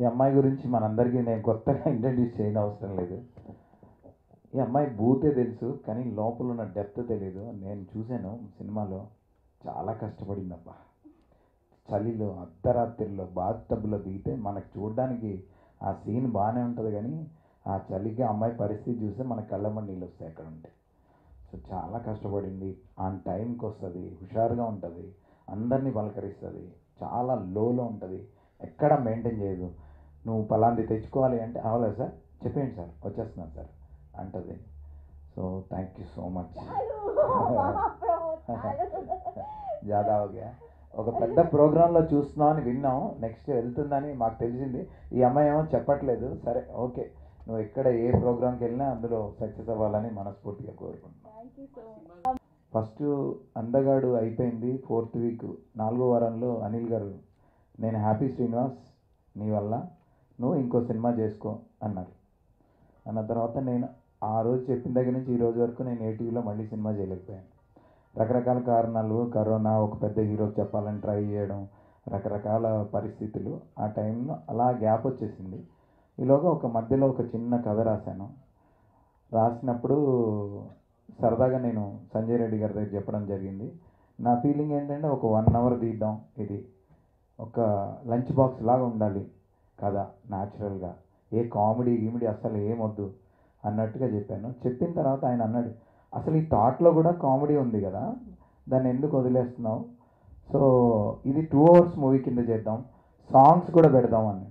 ఈ అమ్మాయి గురించి మనందరికీ నేను కొత్తగా ఇంట్రడ్యూస్ చేయని అవసరం లేదు. ఈ అమ్మాయి బూతే తెలుసు కానీ లోపల ఉన్న డెప్త్ తెలియదు నేను చూశాను సినిమాలో. చాలా కష్టపడిందబ్బా. చలిలో అర్ధరాత్రిలో బాత్ టబ్లో దిగితే మనకు చూడడానికి ఆ సీన్ బాగానే ఉంటుంది కానీ ఆ చలికి అమ్మాయి పరిస్థితి చూస్తే మన కళ్ళమ్మ నీళ్ళు వస్తాయి అక్కడ ఉంటే. సో చాలా కష్టపడింది. ఆన్ టైంకి వస్తుంది హుషారుగా ఉంటుంది. అందరినీ పలకరిస్తుంది. చాలా లోలో ఉంటుంది. ఎక్కడ మెయింటైన్ చేయదు. నువ్వు పలాంది తెచ్చుకోవాలి అంటే అవలేదు సార్? చెప్పేయండి సార్. వచ్చేస్తున్నాను సార్. అంటది. So thank you so much జాదా okay. ఒక పెద్ద ప్రోగ్రాంలో చూస్తున్నాం అని విన్నాం. నెక్స్ట్ వెళ్తుందని మాకు తెలిసింది. ఈ అమ్మాయి ఏమో చెప్పట్లేదు. సరే ఓకే. నువ్వు ఎక్కడ ఏ ప్రోగ్రాంకి వెళ్ళినా అందులో సక్సెస్ అవ్వాలని మనస్ఫూర్తిగా కోరుకుంటున్నాను ఫస్ట్ అందగాడు అయిపోయింది ఫోర్త్ వీక్. నాలుగో వారంలో అనిల్ గారు నేను హ్యాపీ శ్రీనివాస్ నీ వల్ల. నువ్వు ఇంకో సినిమా చేసుకో అన్నారు అన్న తర్వాత నేను ఆ రోజు చెప్పిన దగ్గర నుంచి ఈ రోజు వరకు నేను ఏటీవీలో మళ్ళీ సినిమా చేయలేకపోయాను. రకరకాల కారణాలు కరోనా ఒక పెద్ద హీరోకి చెప్పాలని ట్రై చేయడం రకరకాల పరిస్థితులు ఆ టైంలో అలా గ్యాప్ వచ్చేసింది. ఈలోగా ఒక మధ్యలో ఒక చిన్న కథ రాశాను. రాసినప్పుడు సరదాగా నేను సంజయ్ రెడ్డి గారి దగ్గర చెప్పడం జరిగింది. నా ఫీలింగ్ ఏంటంటే ఒక వన్ అవర్ తీద్దాం ఇది. ఒక లంచ్ బాక్స్ లాగా ఉండాలి కథ న్యాచురల్గా. ఏ కామెడీ గీమిడీ అసలు ఏమొద్దు అన్నట్టుగా చెప్పాను. చెప్పిన తర్వాత ఆయన అన్నాడు అసలు ఈ థాట్లో కూడా కామెడీ ఉంది కదా దాన్ని ఎందుకు వదిలేస్తున్నావు? సో ఇది టూ అవర్స్ మూవీ కింద చేద్దాం సాంగ్స్ కూడా పెడదాం అని.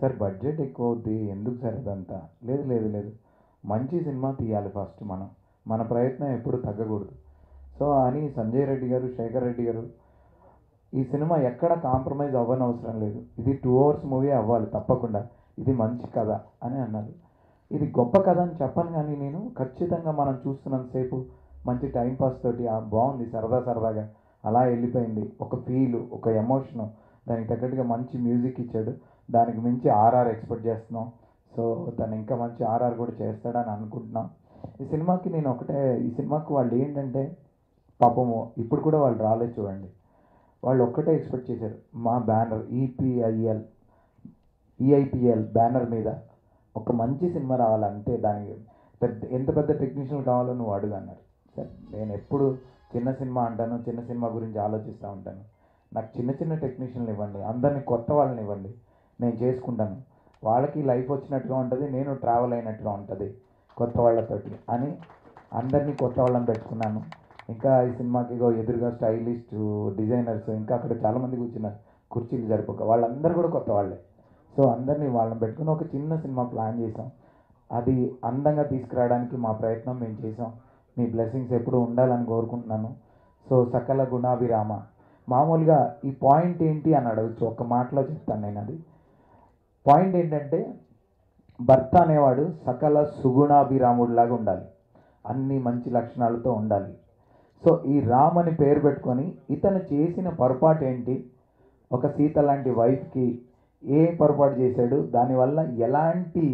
సార్ బడ్జెట్ ఎక్కువ అవుద్ది ఎందుకు సార్ ఇదంతా లేదు లేదు లేదు మంచి సినిమా తీయాలి ఫస్ట్ మనం. మన ప్రయత్నం ఎప్పుడు తగ్గకూడదు. సో అని సంజయ్ రెడ్డి గారు శేఖర్ రెడ్డి గారు ఈ సినిమా ఎక్కడ కాంప్రమైజ్ అవ్వని అవసరం లేదు. ఇది టూ అవర్స్ మూవీ అవ్వాలి తప్పకుండా. ఇది మంచి కథ అని అన్నారు. ఇది గొప్ప కథ అని చెప్పను కానీ నేను ఖచ్చితంగా మనం చూస్తున్నంతసేపు మంచి టైంపాస్ తోటి ఆ బాగుంది సరదా సరదాగా. అలా వెళ్ళిపోయింది. ఒక ఫీల్ ఒక ఎమోషను. దానికి తగ్గట్టుగా మంచి మ్యూజిక్ ఇచ్చాడు. దానికి మించి ఆర్ఆర్ ఎక్స్పెక్ట్ చేస్తున్నాం. సో తను ఇంకా మంచి ఆర్ఆర్ కూడా చేస్తాడని అనుకుంటున్నాం. ఈ సినిమాకి నేను ఒకటే ఈ సినిమాకి వాళ్ళు ఏంటంటే పాపము ఇప్పుడు కూడా వాళ్ళు రాలేదు చూడండి. వాళ్ళు ఒక్కటే ఎక్స్పెక్ట్ చేశారు. మా బ్యానర్ ఈపీఐఎల్ ఈఐపిఎల్ బ్యానర్ మీద ఒక మంచి సినిమా రావాలంటే దానికి పెద్ద ఎంత పెద్ద టెక్నీషియన్ కావాలో నువ్వు అడుగు అన్నారు. సరే నేను ఎప్పుడు చిన్న సినిమా అంటాను చిన్న సినిమా గురించి ఆలోచిస్తూ ఉంటాను. నాకు చిన్న చిన్న టెక్నీషియన్లు ఇవ్వండి అందరినీ కొత్త వాళ్ళని ఇవ్వండి నేను చేసుకుంటాను. వాళ్ళకి లైఫ్ వచ్చినట్టుగా ఉంటుంది నేను ట్రావెల్ అయినట్టుగా ఉంటుంది. కొత్త వాళ్ళతోటి అని అందరినీ కొత్త వాళ్ళని పెట్టుకున్నాను. ఇంకా ఈ సినిమాకి ఎదురుగా స్టైలిస్ట్ డిజైనర్స్ ఇంకా అక్కడ చాలామంది కూర్చున్నారు. కుర్చీలు జరిపోక వాళ్ళందరూ కూడా కొత్త వాళ్ళే సో అందరినీ వాళ్ళని పెట్టుకుని ఒక చిన్న సినిమా ప్లాన్ చేసాం అది అందంగా తీసుకురావడానికి మా ప్రయత్నం మేము చేసాం మీ బ్లెస్సింగ్స్ ఎప్పుడు ఉండాలని కోరుకుంటున్నాను. సో సకల గుణాభిరామ. మామూలుగా ఈ పాయింట్ ఏంటి అని అడగచ్చు ఒక్క మాటలో చెప్తాను నేను అది. పాయింట్ ఏంటంటే భర్త అనేవాడు సకల సుగుణాభిరాముడిలాగా ఉండాలి. అన్ని మంచి లక్షణాలతో ఉండాలి. సో ఈ రామ్ అని పేరు పెట్టుకొని ఇతను చేసిన పొరపాటు ఏంటి? ఒక సీత లాంటి వైఫ్కి ఏ పొరపాటు చేశాడు? దానివల్ల ఎలాంటి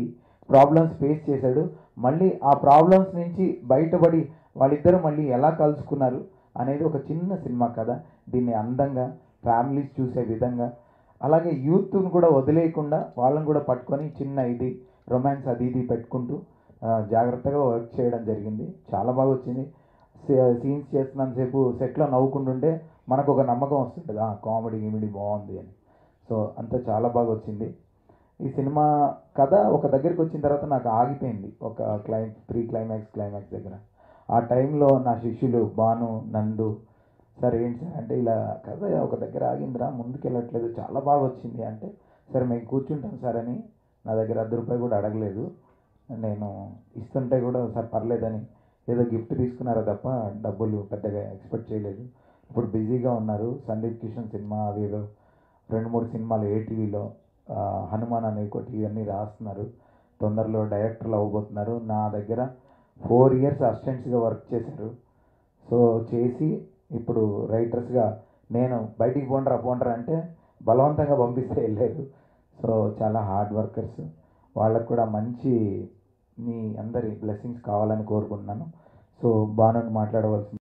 ప్రాబ్లమ్స్ ఫేస్ చేశాడు? మళ్ళీ ఆ ప్రాబ్లమ్స్ నుంచి బయటపడి వాళ్ళిద్దరూ మళ్ళీ ఎలా కలుసుకున్నారు అనేది ఒక చిన్న సినిమా కదా దీన్ని అందంగా ఫ్యామిలీస్ చూసే విధంగా అలాగే యూత్ను కూడా వదిలేయకుండా వాళ్ళని కూడా పట్టుకొని చిన్న ఇది రొమాన్స్ అది ఇది పెట్టుకుంటూ జాగ్రత్తగా వర్క్ చేయడం జరిగింది. చాలా బాగా వచ్చింది. సీన్స్ చేస్తున్నంతసేపు సెట్లో నవ్వుకుంటుంటే మనకు ఒక నమ్మకం వస్తుంటుంది. కామెడీ గిమిడీ బాగుంది అని. సో అంతా చాలా బాగా వచ్చింది. ఈ సినిమా కథ ఒక దగ్గరికి వచ్చిన తర్వాత నాకు ఆగిపోయింది. ఒక క్లైమ్ ప్రీ క్లైమాక్స్ క్లైమాక్స్ దగ్గర. ఆ టైంలో నా శిష్యులు బాను నందు సరే ఏంటి సార్? అంటే ఇలా కథ ఒక దగ్గర ఆగిందిరా ముందుకెళ్ళట్లేదు. చాలా బాగా వచ్చింది. అంటే సరే మేము కూర్చుంటాం సార్ అని నా దగ్గర అర్ధ రూపాయి కూడా అడగలేదు. నేను ఇస్తుంటే కూడా సార్ పర్లేదని. ఏదో గిఫ్ట్ తీసుకున్నారా తప్ప డబ్బులు పెద్దగా ఎక్స్పెక్ట్ చేయలేదు. ఇప్పుడు బిజీగా ఉన్నారు. సందీప్ కిషన్ సినిమా అవి రెండు మూడు సినిమాలు ఏటీవీలో హనుమాన్ అనే ఒకటి ఇవన్నీ రాస్తున్నారు. తొందరలో డైరెక్టర్లు అవ్వబోతున్నారు. నా దగ్గర ఫోర్ ఇయర్స్ అసిస్టెంట్స్గా వర్క్ చేశారు. సో చేసి ఇప్పుడు రైటర్స్గా నేను బయటికి పోండ్రా పోండ్రా అంటే బలవంతంగా పంపిస్తే వెళ్ళలేదు సో చాలా హార్డ్ వర్కర్స్ వాళ్ళకు కూడా మంచి మీ అందరి బ్లెస్సింగ్స్ కావాలని కోరుకుంటున్నాను. సో బాను మాట్లాడవలసింది.